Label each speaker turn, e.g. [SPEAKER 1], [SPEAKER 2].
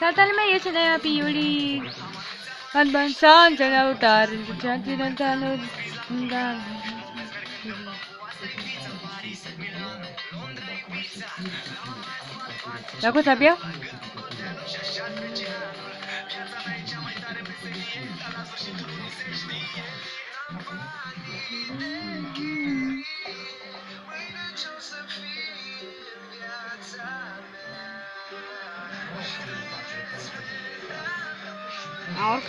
[SPEAKER 1] Saltarme y se le piuli. Advanzan sa lautar, chanti ng tanod. Lagu sabi ya?
[SPEAKER 2] Ahora,